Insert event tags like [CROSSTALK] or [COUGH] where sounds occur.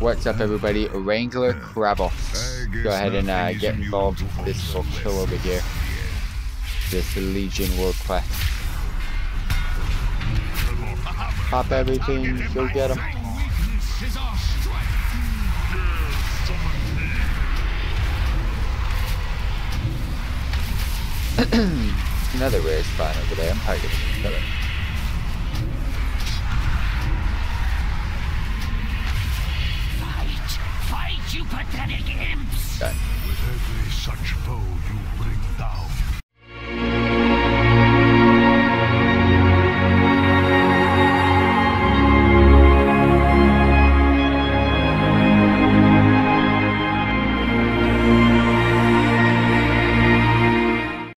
What's up, everybody? Wrangler Kravos. Go ahead and uh, get involved with this little kill over here. This Legion World Quest. Pop everything, go get them. [CLEARS THROAT] Another rare spot over there. I'm gonna you pathetic imps! Done. With every such foe you